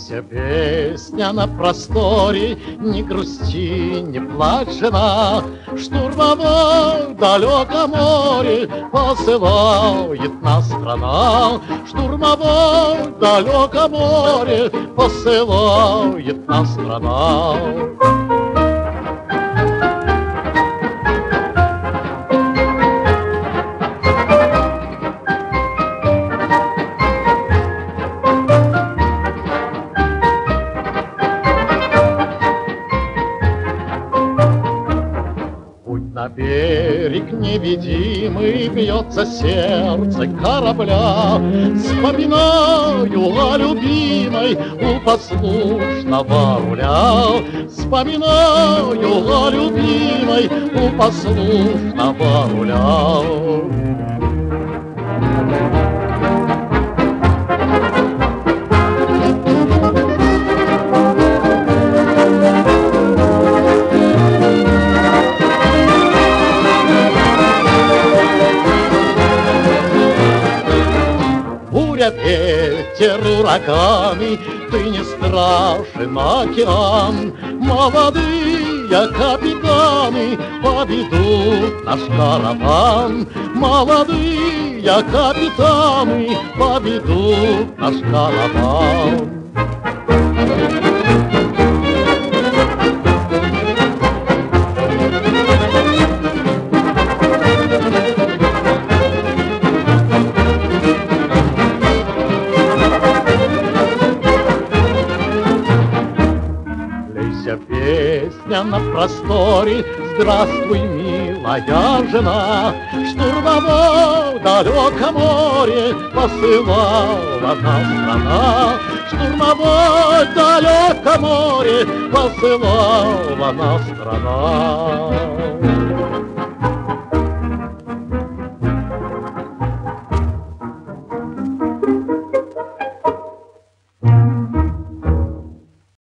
Лейся песня на просторе, не грусти, не плачь, жена. Штурмовой далеком море посылает нас страна. Штурмовой далеком море посылает нас страна. На берег невидимый бьется сердце корабля, Вспоминаю о любимой у послушного руля, Вспоминаю о любимой у послушного руля. Буря, ветер, ураганы, Ты не страшен океан. Молодые капитаны Поведут наш караван. Молодые капитаны Поведут наш караван. Песня на просторе, Здравствуй, милая жена, Штурмово далеко море Посылала нас страна. Штурмово далеко море Посылала нас страна.